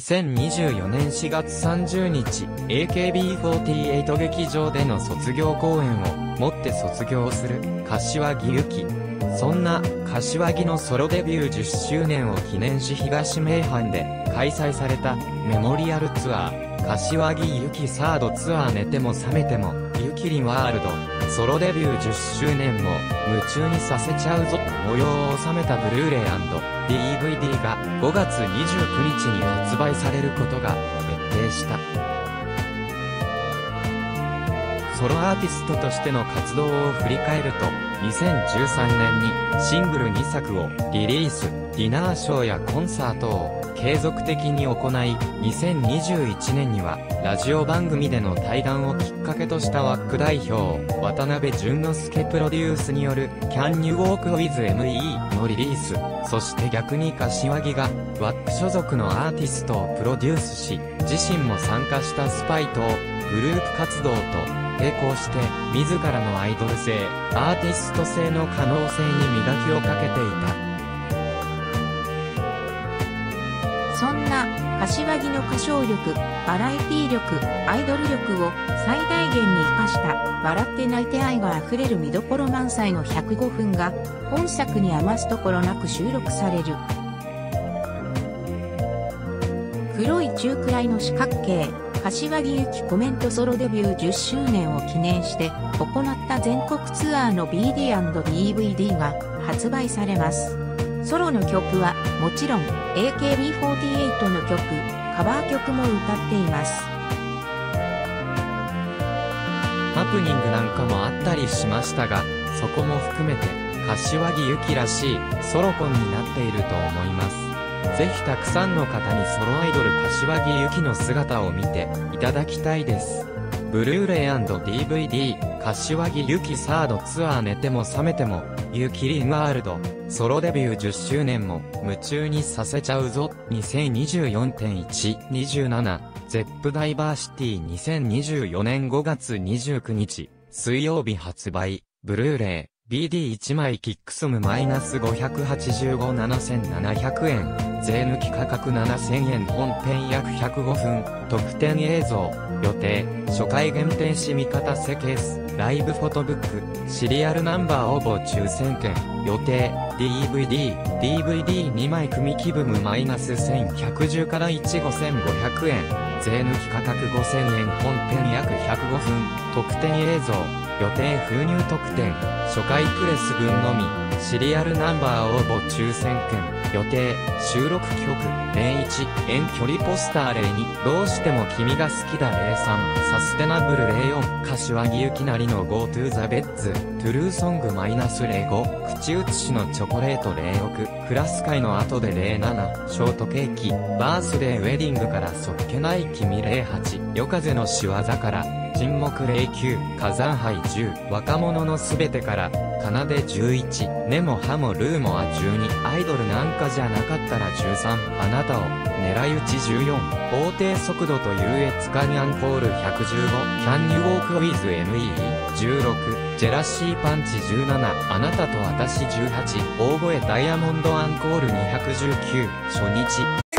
2024年4月30日、AKB48 劇場での卒業公演をもって卒業する、柏木由紀。そんな、柏木のソロデビュー10周年を記念し東名阪で開催されたメモリアルツアー、柏木由紀サードツアー寝ても覚めても、ゆきりんワールド、ソロデビュー10周年も夢中にさせちゃうぞ、模様を収めたブルーレイ &DVD が5月29日に発売されることが決定した。ソロアーティストとしての活動を振り返ると、2013年にシングル2作をリリース、ディナーショーやコンサートを継続的に行い、2021年には、ラジオ番組での対談をきっかけとしたワック代表、渡辺淳之介プロデュースによる、Can You Walk With ME のリリース、そして逆に柏木が、ワック所属のアーティストをプロデュースし、自身も参加したスパイと、グループ活動と、並行して、自らのアイドル性、アーティスト性の可能性に磨きをかけていた。そんな、柏木の歌唱力、バラエティ力、アイドル力を最大限に活かした、笑って泣いて愛が溢れる見どころ満載の105分が、本作に余すところなく収録される。黒い中くらいの四角形、柏木由紀コメントソロデビュー10周年を記念して行った全国ツアーの BD&DVD が発売されます。ソロの曲はもちろん AKB48 の曲、カバー曲も歌っています。ハプニングなんかもあったりしましたが、そこも含めて、柏木由紀らしいソロコンになっていると思います。ぜひたくさんの方にソロアイドル柏木由紀の姿を見ていただきたいです。ブルーレイ &DVD、柏木由紀サードツアー寝ても覚めても、ゆきりんワールド、ソロデビュー10周年も夢中にさせちゃうぞ、2024.1、27、ゼップダイバーシティ2024年5月29日、水曜日発売、ブルーレイ。BD1 枚キックソムマイナス585 7700円。税抜き価格7000円本編約105分。特典映像。予定。初回限定し味方セケース。ライブフォトブック。シリアルナンバー応募抽選券。予定。DVD。DVD2 枚組気分マイナス1110から1 5500円。税抜き価格5000円本編約105分。特典映像。予定封入特典、初回プレス分のみ、シリアルナンバー応募抽選券、予定、収録曲、01、遠距離ポスター02、どうしても君が好きだ03、サステナブル04、柏木由紀なりの GoTo the Beds、トゥルーソングマイナス05、口移しのチョコレート06、ク。ラス会の後で07、ショートケーキ、バースデーウェディングからそっけない君08、夜風の仕業から、沈黙霊柩、火山灰10、若者のすべてから、奏で11、根も葉もルーモア12、アイドルなんかじゃなかったら13、あなたを、狙い撃ち14、法定速度と優越感にアンコール。115、Can You Walk With ME、16、ジェラシーパンチ17、あなたと私18、大声ダイヤモンドアンコール219、初日、